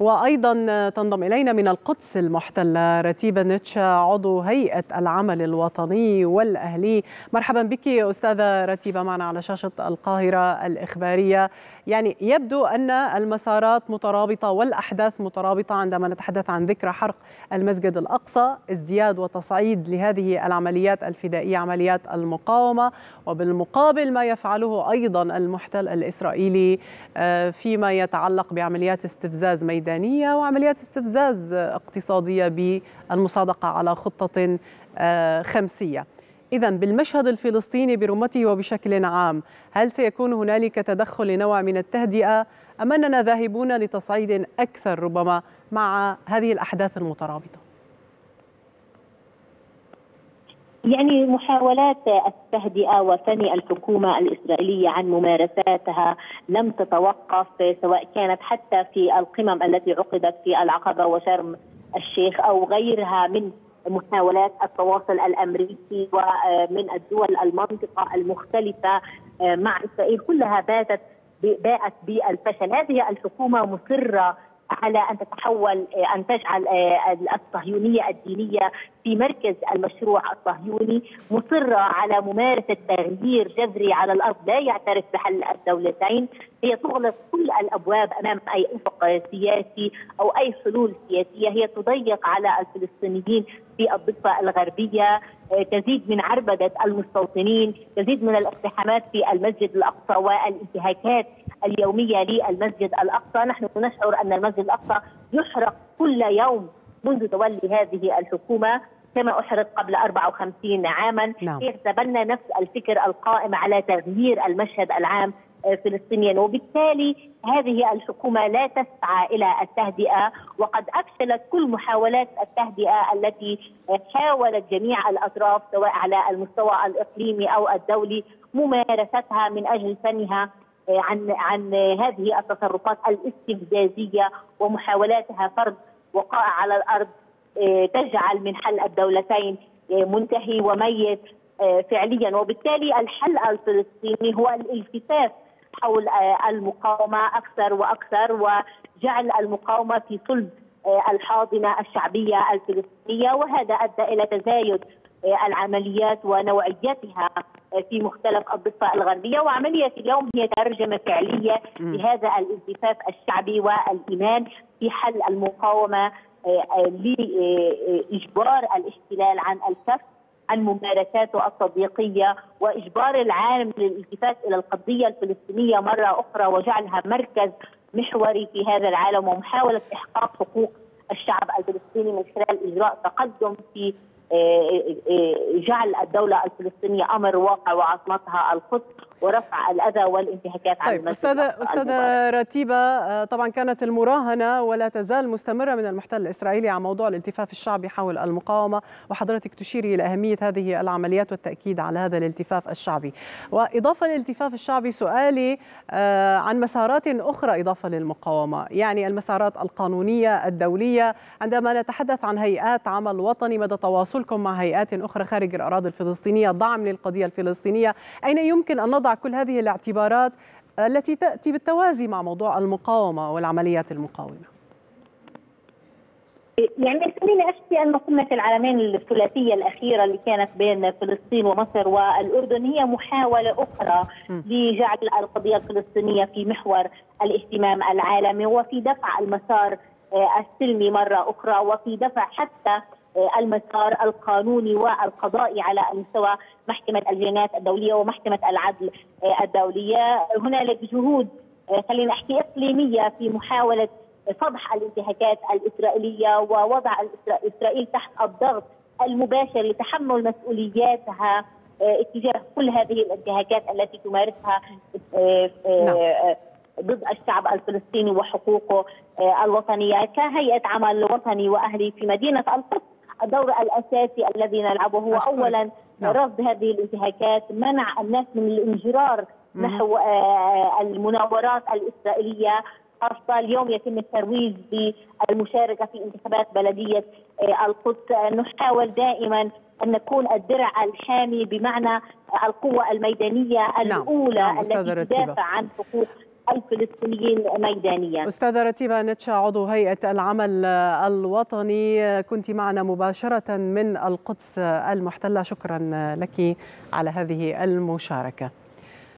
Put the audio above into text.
وأيضا تنضم إلينا من القدس المحتلة رتيبة نتشا عضو هيئة العمل الوطني والأهلي. مرحبا بك أستاذة رتيبة معنا على شاشة القاهرة الإخبارية. يعني يبدو أن المسارات مترابطة والأحداث مترابطة عندما نتحدث عن ذكرى حرق المسجد الأقصى ازدياد وتصعيد لهذه العمليات الفدائية عمليات المقاومة. وبالمقابل ما يفعله أيضا المحتل الإسرائيلي فيما يتعلق بعمليات استفزاز ميدانية وعمليات استفزاز اقتصادية بالمصادقة على خطة خمسية إذا بالمشهد الفلسطيني برمته وبشكل عام هل سيكون هنالك تدخل لنوع من التهدئة أم أننا ذاهبون لتصعيد أكثر ربما مع هذه الأحداث المترابطة؟ يعني محاولات التهدئة وثني الحكومة الإسرائيلية عن ممارساتها لم تتوقف سواء كانت حتى في القمم التي عقدت في العقبة وشرم الشيخ أو غيرها من محاولات التواصل الأمريكي ومن الدول المنطقة المختلفة مع إسرائيل. كلها باتت باءت بالفشل، هذه الحكومة مصرة على أن تتحول أن تجعل الصهيونية الدينية في مركز المشروع الصهيوني مصرة على ممارسة تغيير جذري على الأرض لا يعترف بحل الدولتين. هي تغلق كل الأبواب أمام أي افق سياسي أو أي حلول سياسية. هي تضيق على الفلسطينيين في الضفة الغربية تزيد من عربدة المستوطنين تزيد من الاقتحامات في المسجد الأقصى والانتهاكات اليومية للمسجد الأقصى. نحن نشعر أن المسجد الأقصى يحرق كل يوم منذ تولي هذه الحكومة. كما أحرق قبل 54 عاما. نعم. يتبنى نفس الفكر القائم على تغيير المشهد العام فلسطينيا وبالتالي هذه الحكومة لا تسعى إلى التهدئة وقد أفشلت كل محاولات التهدئة التي حاولت جميع الأطراف سواء على المستوى الإقليمي أو الدولي ممارستها من أجل ثنيها عن عن هذه التصرفات الاستفزازية ومحاولاتها فرض وقائع على الأرض تجعل من حل الدولتين منتهي وميت فعليا. وبالتالي الحل الفلسطيني هو الالتفاف حول المقاومة أكثر وأكثر وجعل المقاومة في صلب الحاضنة الشعبية الفلسطينية وهذا أدى إلى تزايد العمليات ونوعيتها في مختلف الضفة الغربية. وعملية اليوم هي ترجمة فعلية لهذا الالتفاف الشعبي والإيمان في حل المقاومة لإجبار الاحتلال عن الكف. عن ممارساته التضييقيه وإجبار العالم للالتفات إلى القضية الفلسطينية مرة أخرى وجعلها مركز محوري في هذا العالم ومحاولة إحقاق حقوق الشعب الفلسطيني من خلال إجراء تقدم في جعل الدولة الفلسطينية أمر واقع وعاصمتها القدس. ورفع الأذى والانتهاكات عن طيب أستاذة أستاذة رتيبة طبعا كانت المراهنة ولا تزال مستمرة من المحتل الإسرائيلي على موضوع الالتفاف الشعبي حول المقاومة وحضرتك تشيري إلى أهمية هذه العمليات والتأكيد على هذا الالتفاف الشعبي. وإضافة للالتفاف الشعبي سؤالي عن مسارات أخرى إضافة للمقاومة يعني المسارات القانونية الدولية عندما نتحدث عن هيئات عمل وطني مدى تواصل تواصلكم مع هيئات أخرى خارج الأراضي الفلسطينية دعم للقضية الفلسطينية أين يمكن أن نضع كل هذه الاعتبارات التي تأتي بالتوازي مع موضوع المقاومة والعمليات المقاومة. يعني خليني أشكي أن قمة العالمين الثلاثية الأخيرة اللي كانت بين فلسطين ومصر والأردن هي محاولة أخرى لجعل القضية الفلسطينية في محور الاهتمام العالمي وفي دفع المسار السلمي مرة أخرى وفي دفع حتى المسار القانوني والقضائي على مستوى محكمة الجنايات الدولية ومحكمة العدل الدولية. هنالك جهود خلينا نحكي إقليمية في محاولة فضح الانتهاكات الإسرائيلية ووضع إسرائيل تحت الضغط المباشر لتحمل مسؤولياتها اتجاه كل هذه الانتهاكات التي تمارسها ضد الشعب الفلسطيني وحقوقه الوطنية. كهيئة عمل وطني وأهلي في مدينة القدس الدور الأساسي الذي نلعبه. هو أشكرك. اولا رفض هذه الانتهاكات منع الناس من الانجرار نحو المناورات الإسرائيلية خاصة اليوم يتم الترويج بالمشاركة في انتخابات بلدية القدس. نحاول دائما أن نكون الدرع الحامي بمعنى القوة الميدانية الأولى نعم. التي تدافع عن حقوق الفلسطينيين ميدانيا. أستاذة رتيبة نتشا عضو هيئة العمل الوطني. كنت معنا مباشرة من القدس المحتلة. شكرا لك على هذه المشاركة.